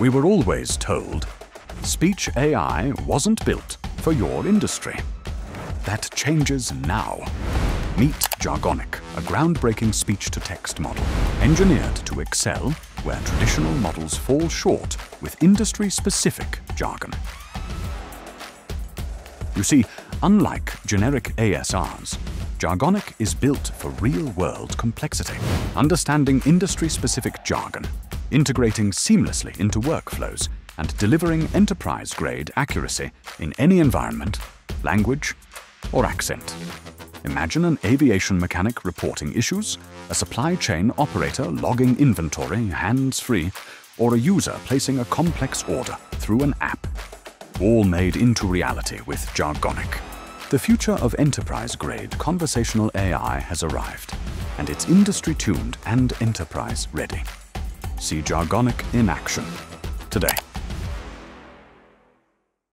We were always told speech AI wasn't built for your industry. That changes now. Meet Jargonic, a groundbreaking speech-to-text model, engineered to excel where traditional models fall short with industry-specific jargon. You see, unlike generic ASRs, Jargonic is built for real-world complexity, understanding industry-specific jargon, integrating seamlessly into workflows, and delivering enterprise-grade accuracy in any environment, language, or accent. Imagine an aviation mechanic reporting issues, a supply chain operator logging inventory hands-free, or a user placing a complex order through an app. All made into reality with Jargonic. The future of enterprise-grade conversational AI has arrived, and it's industry-tuned and enterprise-ready. See Jargonic in action today.